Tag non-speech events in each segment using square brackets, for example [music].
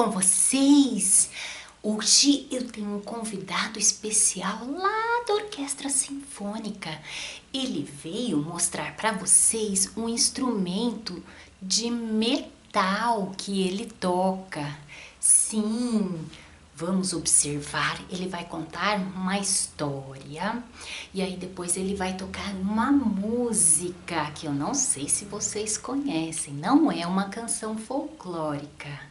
com vocês? Hoje eu tenho um convidado especial lá da Orquestra Sinfônica. Ele veio mostrar para vocês um instrumento de metal que ele toca. Sim, vamos observar. Ele vai contar uma história e aí depois ele vai tocar uma música que eu não sei se vocês conhecem. Não é uma canção folclórica.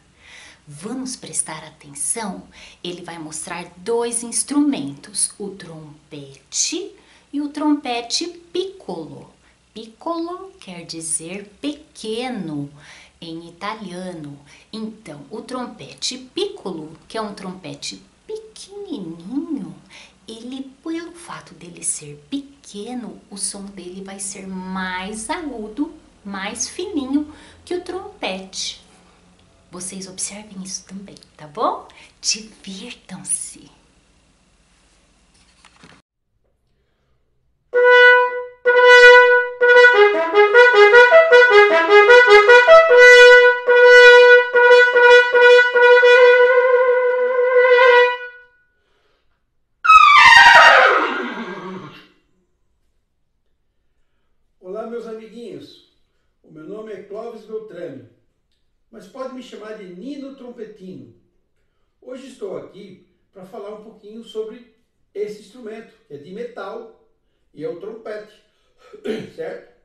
Vamos prestar atenção? Ele vai mostrar dois instrumentos, o trompete e o trompete piccolo. Piccolo quer dizer pequeno em italiano. Então, o trompete piccolo, que é um trompete pequenininho, ele, pelo fato dele ser pequeno, o som dele vai ser mais agudo, mais fininho que o trompete. Vocês observem isso também, tá bom? Divirtam-se! Olá, meus amiguinhos. O meu nome é Clóvis Beltrame mas pode me chamar de Nino Trompetino. Hoje estou aqui para falar um pouquinho sobre esse instrumento, que é de metal e é o trompete, [coughs] certo?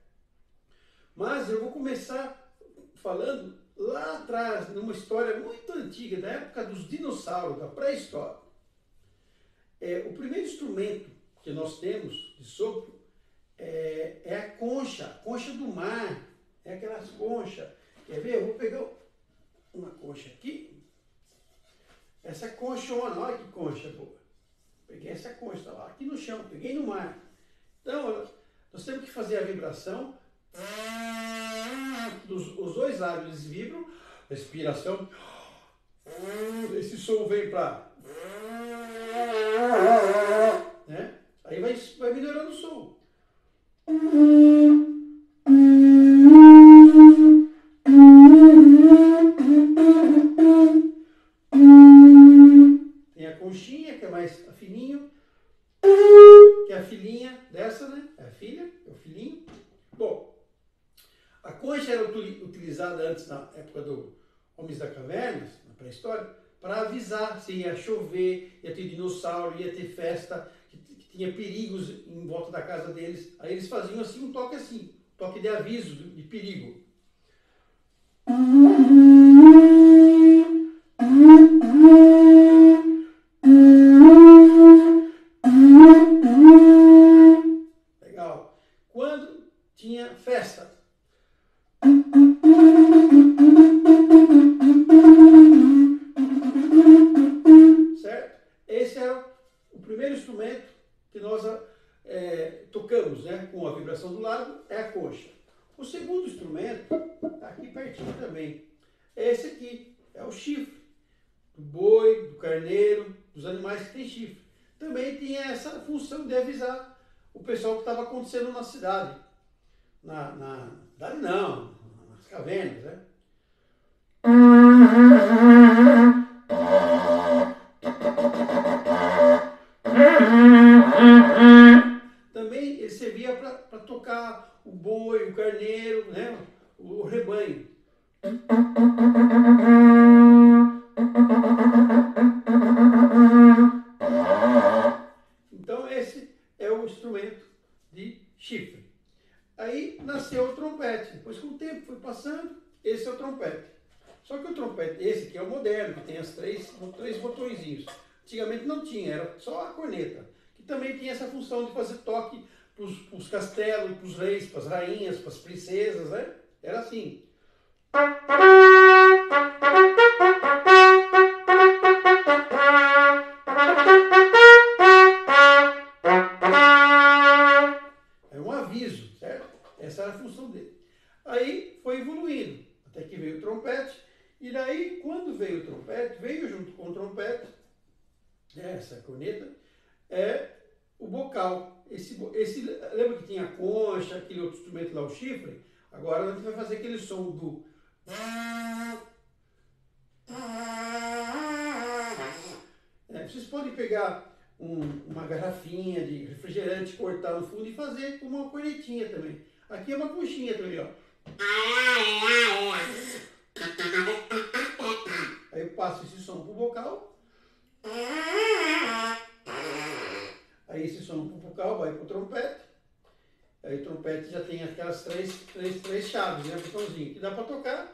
Mas eu vou começar falando lá atrás, numa história muito antiga, da época dos dinossauros, da pré-história. É, o primeiro instrumento que nós temos de sopro é, é a concha, a concha do mar, é aquelas conchas Quer ver? Eu vou pegar uma concha aqui. Essa conchona, olha que concha boa. Peguei essa concha, lá aqui no chão, peguei no mar. Então, nós temos que fazer a vibração. Dos, os dois lábios vibram, respiração. Esse som vem para. Né? Aí vai, vai melhorando o som. Utilizada antes na época do Homens da Caverna, na pré-história, para avisar se ia chover, ia ter dinossauro, ia ter festa, que, que, tinha perigos em volta da casa deles. Aí eles faziam assim um toque assim, toque de aviso, de perigo. [laughs] também, é esse aqui, é o chifre. Do boi, do carneiro, dos animais que têm chifre. Também tinha essa função de avisar o pessoal que estava acontecendo na cidade. Na, na cidade não, nas cavernas, né? Também ele servia para tocar o boi, o carneiro, né? o, o rebanho. Então esse é o instrumento de chifre. Aí nasceu o trompete. Depois com o tempo foi passando, esse é o trompete. Só que o trompete, esse que é o moderno, que tem as três, três botõezinhos. Antigamente não tinha, era só a corneta. Que também tinha essa função de fazer toque para os castelos, para os reis, para as rainhas, para as princesas, né? Era assim. É um aviso, certo? Essa era a função dele. Aí foi evoluindo, até que veio o trompete, e daí, quando veio o trompete, veio junto com o trompete, né, essa corneta, é o bocal. Esse, esse, lembra que tinha a concha, aquele outro instrumento lá, o chifre? Agora a gente vai fazer aquele som do. Vocês podem pegar um, uma garrafinha de refrigerante, cortar no fundo e fazer com uma cornetinha também. Aqui é uma conchinha também, ó. Aí eu passo esse som pro vocal. Aí esse som pro vocal vai pro trompete. Aí o trompete já tem aquelas três, três, três chaves, né? Botãozinho que dá para tocar.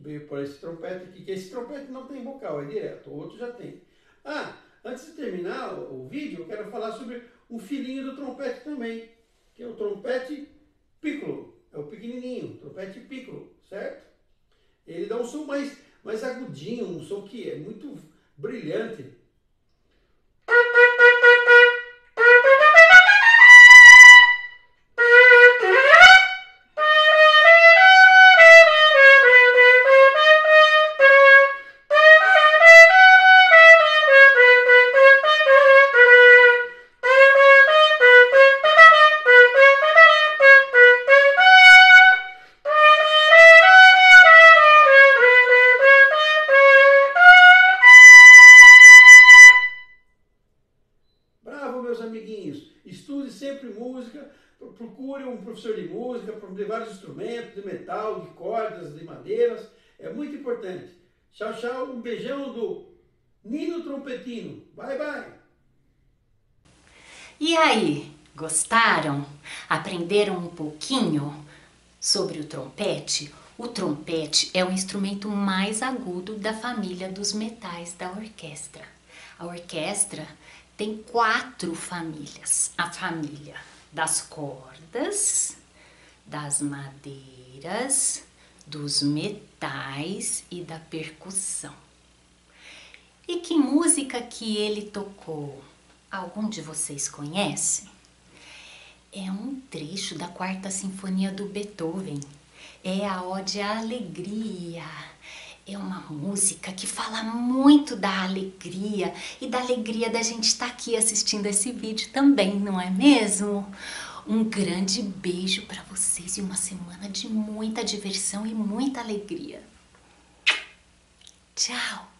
Veio por esse trompete aqui, que esse trompete não tem vocal, é direto, o outro já tem. Ah, antes de terminar o, o vídeo, eu quero falar sobre um filhinho do trompete também, que é o trompete piccolo, é o pequenininho, trompete piccolo, certo? Ele dá um som mais, mais agudinho, um som que é muito brilhante, procure um professor de música, de vários instrumentos, de metal, de cordas, de madeiras. É muito importante. Tchau, tchau. Um beijão do Nino Trompetino. Bye, bye. E aí, gostaram? Aprenderam um pouquinho sobre o trompete? O trompete é o instrumento mais agudo da família dos metais da orquestra. A orquestra tem quatro famílias: a família das cordas, das madeiras, dos metais e da percussão. E que música que ele tocou? Algum de vocês conhece? É um trecho da quarta sinfonia do Beethoven. É a ode à alegria é uma música que fala muito da alegria e da alegria da gente estar aqui assistindo esse vídeo também, não é mesmo? Um grande beijo para vocês e uma semana de muita diversão e muita alegria. Tchau!